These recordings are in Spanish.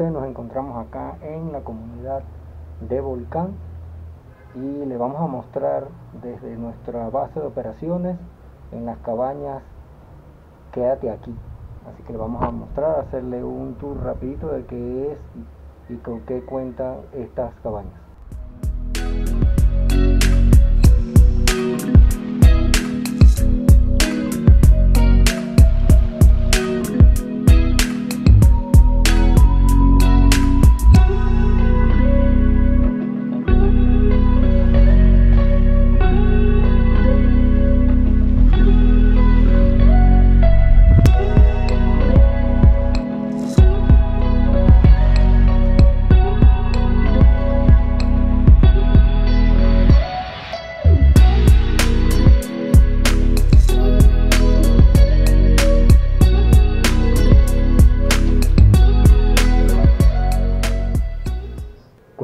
encontramos acá en la comunidad de Volcán y le vamos a mostrar desde nuestra base de operaciones en las cabañas quédate aquí. Así que le vamos a mostrar hacerle un tour rapidito de qué es y con qué cuentan estas cabañas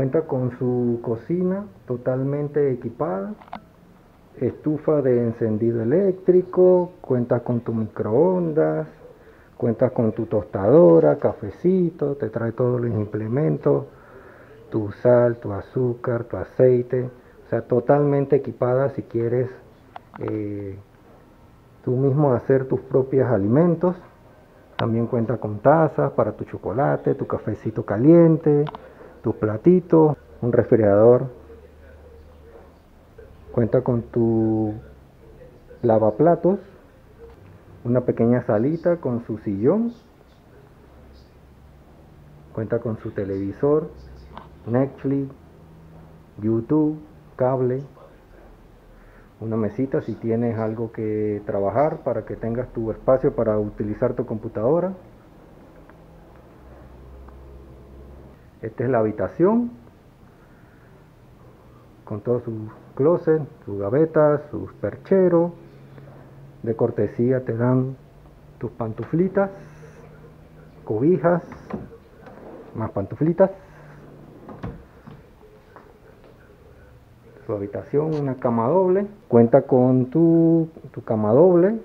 Cuenta con su cocina totalmente equipada, estufa de encendido eléctrico, cuenta con tu microondas, cuenta con tu tostadora, cafecito, te trae todos los implementos, tu sal, tu azúcar, tu aceite, o sea, totalmente equipada si quieres eh, tú mismo hacer tus propios alimentos. También cuenta con tazas para tu chocolate, tu cafecito caliente, tus platitos, un refrigerador, cuenta con tu lavaplatos, una pequeña salita con su sillón, cuenta con su televisor, Netflix, YouTube, cable, una mesita si tienes algo que trabajar para que tengas tu espacio para utilizar tu computadora. Esta es la habitación con todos sus closets, sus gavetas, sus percheros. De cortesía te dan tus pantuflitas, cobijas, más pantuflitas. Su habitación, una cama doble. Cuenta con tu, tu cama doble,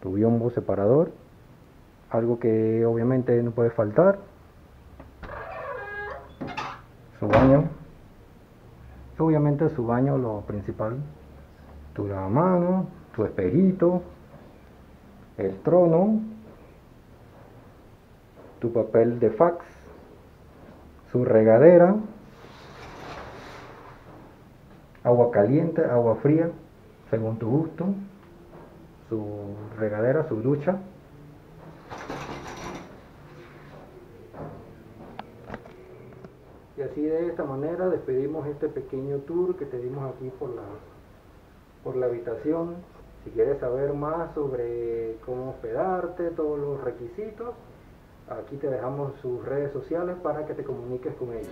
tu biombo separador, algo que obviamente no puede faltar su baño. Obviamente su baño lo principal tu lavamanos tu espejito el trono tu papel de fax su regadera agua caliente agua fría según tu gusto su regadera su ducha Y así de esta manera despedimos este pequeño tour que te dimos aquí por la, por la habitación. Si quieres saber más sobre cómo hospedarte, todos los requisitos, aquí te dejamos sus redes sociales para que te comuniques con ellos.